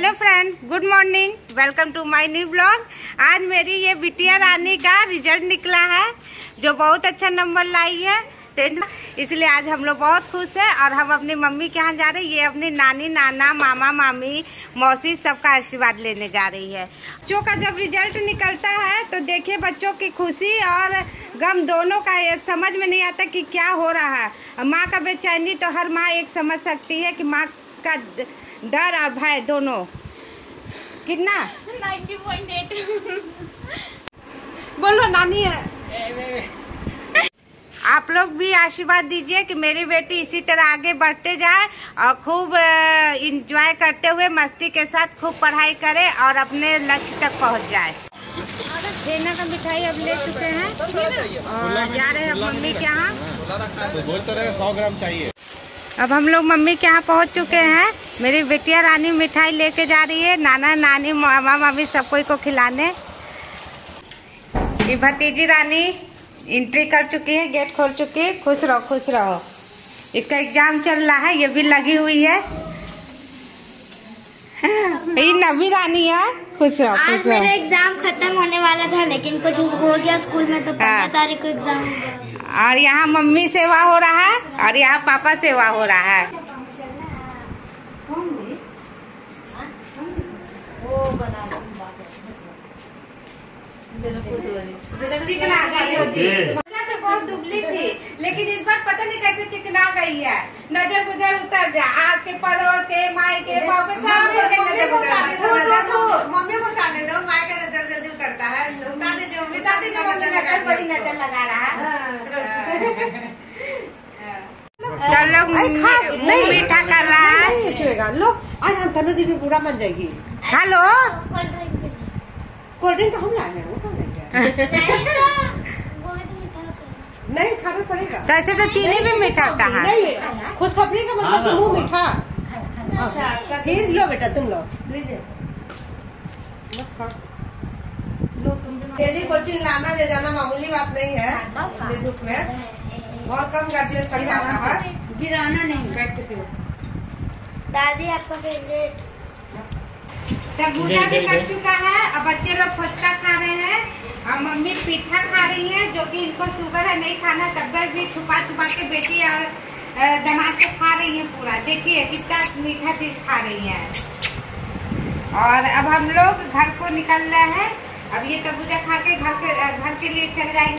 Hello friend good morning welcome to my new blog आज मेरी ये बिटिया रानी का रिज़ल्ट निकला है, जो बहुत अच्छा नंबर लाई है। इसलिए आज हम लोग बहुत खुश हैं और हम अपनी मम्मी के यहाँ जा रहे हैं। ये अपनी नानी, नाना, मामा, मामी, मौसी सबका आशीर्वाद लेने जा रही है। बच्चों का जब रिज़ल्ट निकलता है तो देखिए बच्चों की खुशी और गम दोनों का ये समझ में नहीं आता कि क्या हो रहा है। माँ का बेचैनी तो हर माँ एक समझ सकती है कि माँ 90.8 बोलो नानी है। आप लोग भी आशीर्वाद दीजिए कि मेरी बेटी इसी तरह आगे बढ़ते जाए और खूब इंजॉय करते हुए मस्ती के साथ खूब पढ़ाई करे और अपने लक्ष्य तक पहुँच जाए। छेना का मिठाई अब ले चुके हैं। और जा रहे हैं मम्मी के यहाँ। तो बोल तो रहे सौ ग्राम चाहिए। अब हम लोग मम्मी के यहाँ पहुँच चुके हैं। मेरी बेटिया रानी मिठाई लेके जा रही है। नाना, नानी, मामा, मामी सब कोई को खिलाने। ये भतीजी रानी एंट्री कर चुकी है गेट खोल चुकी है। खुश रहो खुश रहो। इसका एग्ज़ाम चल रहा है, ये भी लगी हुई है। ये नवी रानी है। खुश रहो आज खुश मेरा रहो एग्ज़ाम खत्म होने वाला था लेकिन कुछ हो गया स्कूल में तो पंद्रह हाँ। तारीख को एग्ज़ाम और यहाँ मम्मी सेवा हो रहा है और यहाँ पापा सेवा हो रहा है। चिकना गई होती वजह बहुत दुबली थी लेकिन इस बार पता नहीं कैसे चिकना गई है। नज़र गुजर उतर जा। आज के पड़ोस के माई के बाप के सब नज़र गुजर मम्मी को उतारने दो माए का नज़र जल्दी उतरता है। उतारने दो मम्मी का नज़र लगा बड़ी नज़र लगा रहा है। चलो मुँह मीठा कर रहा है। नहीं छुएगा। लो आज हम तनु दी पूरा बन जाएगी। हेलो कोल्ड ड्रिंक तो हम लाए हैं वो कहाँ? नहीं खाना पड़ेगा। वैसे तो चीनी भी मीठा कहा नहीं खुशखबरी का मतलब मुँह मीठा। हाँ, फिर लो बेटा तुम लो। डेली कोचिंग लाना ले जाना मामूली बात नहीं है। धूप में। बहुत कम गार्जियन समझाता है गिराना नहीं दादी आपका फेवरेट तरबूजा भी कट चुका है अब बच्चे लोग फुचका खा रहे हैं। और मम्मी पीठा खा रही है, जो कि इनको शुगर है, नहीं खाना, तब भी छुपा छुपा के बेटी और दमाद से खा रही है पूरा। देखिए कितना मीठा चीज़ खा रही है। और अब हम लोग घर को निकल रहे हैं। अब ये तबूजा खा के घर के घर के लिए चल जाएँगे।